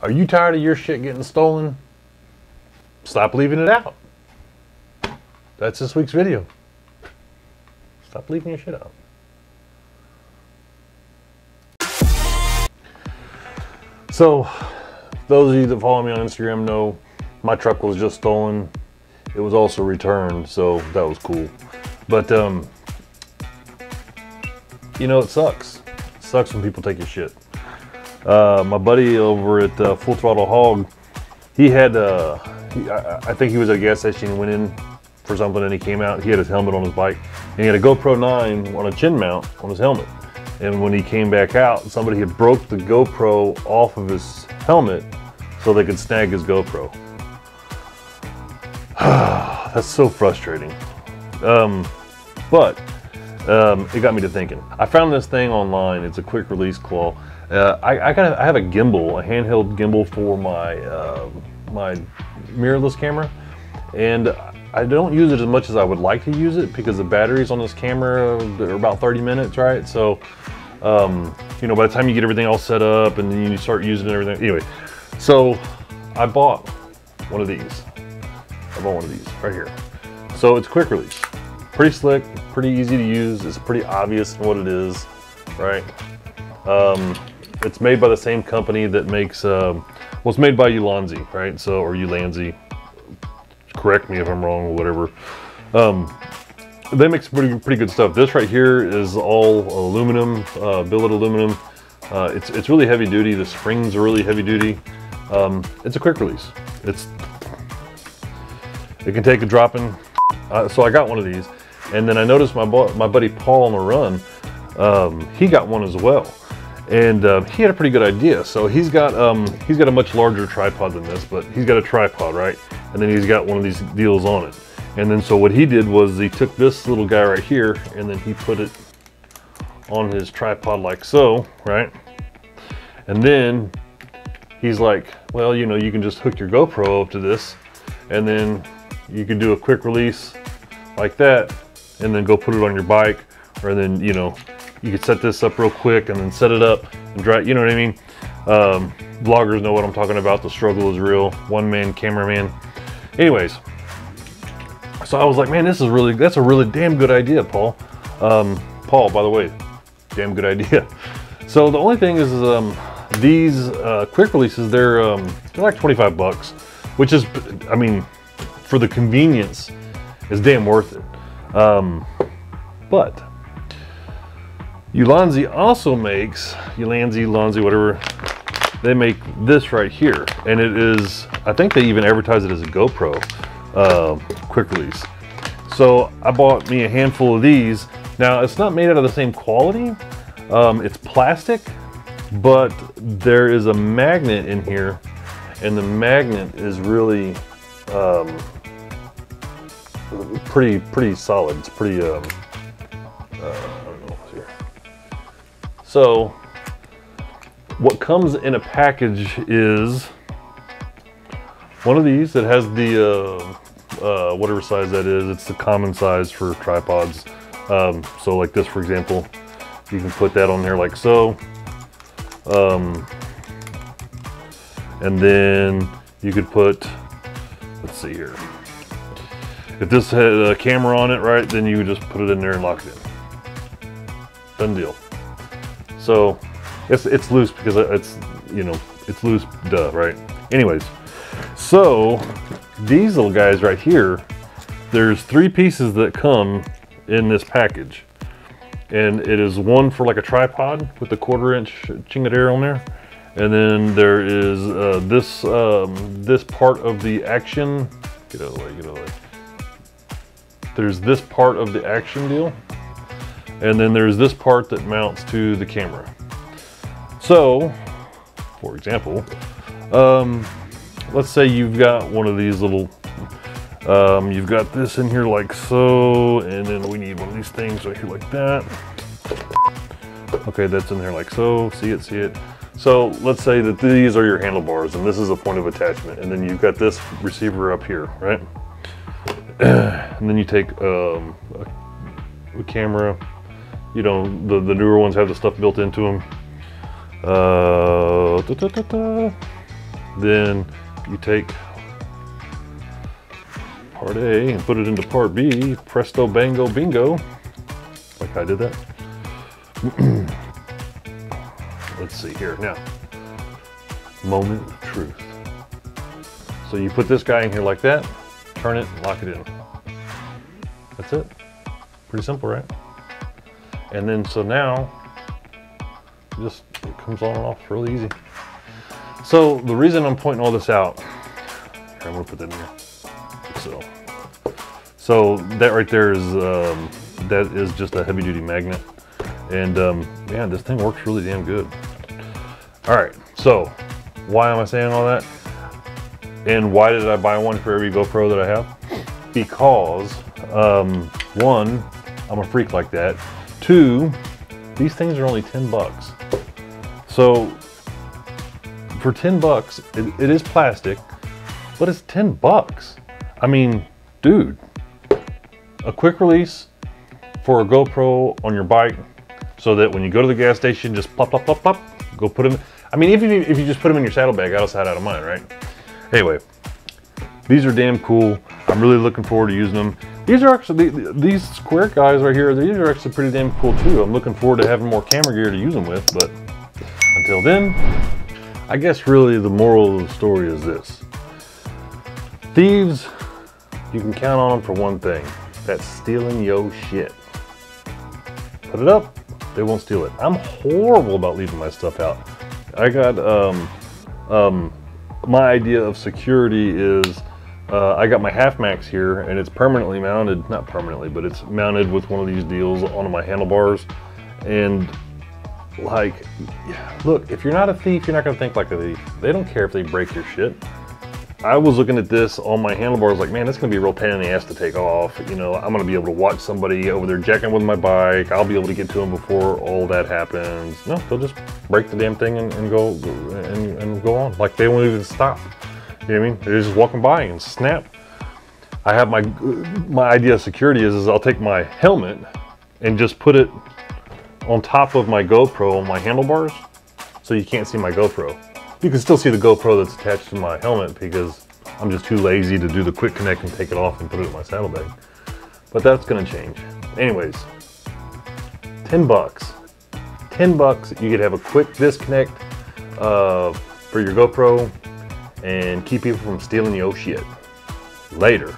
Are you tired of your shit getting stolen? Stop leaving it out. That's this week's video. Stop leaving your shit out. So, those of you that follow me on Instagram know my truck was just stolen. It was also returned, so that was cool. But, um, you know, it sucks. It sucks when people take your shit. Uh, my buddy over at uh, Full Throttle Hog, he had, uh, he, I, I think he was at a gas station went in for something and he came out. He had his helmet on his bike and he had a GoPro 9 on a chin mount on his helmet. And when he came back out, somebody had broke the GoPro off of his helmet so they could snag his GoPro. That's so frustrating. Um, but um, it got me to thinking. I found this thing online. It's a quick release claw. Uh, I, I, got a, I have a gimbal, a handheld gimbal for my uh, my mirrorless camera, and I don't use it as much as I would like to use it because the batteries on this camera are about 30 minutes, right? So, um, you know, by the time you get everything all set up and then you start using everything, anyway. So, I bought one of these. I bought one of these right here. So it's quick release, pretty slick, pretty easy to use. It's pretty obvious what it is, right? Um, it's made by the same company that makes, um, well, it's made by Ulanzi, right? So, or Ulanzi, correct me if I'm wrong or whatever. Um, they make some pretty, pretty good stuff. This right here is all aluminum, uh, billet aluminum. Uh, it's, it's really heavy duty. The springs are really heavy duty. Um, it's a quick release. It's, it can take a dropping. Uh, so I got one of these. And then I noticed my, my buddy Paul on the run, um, he got one as well. And uh, he had a pretty good idea. So he's got um, he's got a much larger tripod than this, but he's got a tripod, right? And then he's got one of these deals on it. And then so what he did was he took this little guy right here and then he put it on his tripod like so, right? And then he's like, well, you know, you can just hook your GoPro up to this and then you can do a quick release like that and then go put it on your bike or then, you know, you could set this up real quick and then set it up and dry, you know what I mean? Um, vloggers know what I'm talking about. The struggle is real. One man cameraman. Anyways, so I was like, man, this is really, that's a really damn good idea, Paul. Um, Paul, by the way, damn good idea. So the only thing is, um, these uh, quick releases, they're, um, they're like 25 bucks, which is, I mean, for the convenience, is damn worth it. Um, but Ulanzi also makes, Ulanzi, Ulanzi, whatever, they make this right here. And it is, I think they even advertise it as a GoPro uh, quick release. So I bought me a handful of these. Now it's not made out of the same quality. Um, it's plastic, but there is a magnet in here and the magnet is really um, pretty, pretty solid. It's pretty, um, so what comes in a package is one of these that has the, uh, uh, whatever size that is, it's the common size for tripods. Um, so like this, for example, you can put that on there like so. Um, and then you could put, let's see here. If this had a camera on it, right, then you would just put it in there and lock it in. Done deal. So it's, it's loose because it's, you know, it's loose, duh, right? Anyways, so these little guys right here, there's three pieces that come in this package. And it is one for like a tripod with the quarter inch chingadera on there. And then there is uh, this um, this part of the action. Get out of the way, get out of the way. There's this part of the action deal. And then there's this part that mounts to the camera. So, for example, um, let's say you've got one of these little, um, you've got this in here like so, and then we need one of these things right here like that. Okay, that's in there like so, see it, see it. So let's say that these are your handlebars and this is a point of attachment and then you've got this receiver up here, right? and then you take um, a, a camera, you know, the, the newer ones have the stuff built into them. Uh, da, da, da, then you take part A and put it into part B. Presto, bango, bingo. Like I did that. Let's see here now. Moment of truth. So you put this guy in here like that, turn it, lock it in. That's it. Pretty simple, right? And then so now, just it comes on and off really easy. So the reason I'm pointing all this out, I'm gonna put that in here. So, so that right there is um, that is just a heavy duty magnet, and um, yeah, this thing works really damn good. All right, so why am I saying all that? And why did I buy one for every GoPro that I have? Because um, one, I'm a freak like that. Two, these things are only 10 bucks. So for 10 bucks, it, it is plastic, but it's 10 bucks. I mean, dude, a quick release for a GoPro on your bike so that when you go to the gas station, just plop, plop, plop, plop, go put them. I mean, if you, if you just put them in your saddlebag, out of sight, out of mind, right? Anyway, these are damn cool. I'm really looking forward to using them. These are actually, these square guys right here, these are actually pretty damn cool too. I'm looking forward to having more camera gear to use them with, but until then, I guess really the moral of the story is this. Thieves, you can count on them for one thing. That's stealing yo shit. Put it up, they won't steal it. I'm horrible about leaving my stuff out. I got, um, um, my idea of security is uh, I got my half max here and it's permanently mounted, not permanently, but it's mounted with one of these deals onto my handlebars. And like, look, if you're not a thief, you're not gonna think like a thief. They don't care if they break your shit. I was looking at this on my handlebars like, man, that's gonna be a real pain in the ass to take off. You know, I'm gonna be able to watch somebody over there jacking with my bike. I'll be able to get to them before all that happens. No, they'll just break the damn thing and, and go and, and, go on. Like they won't even stop. You know what I mean? They're just walking by and snap. I have my my idea of security is, is I'll take my helmet and just put it on top of my GoPro on my handlebars so you can't see my GoPro. You can still see the GoPro that's attached to my helmet because I'm just too lazy to do the quick connect and take it off and put it in my saddlebag. But that's gonna change. Anyways, 10 bucks. 10 bucks, you could have a quick disconnect uh, for your GoPro and keep people from stealing your shit. Later.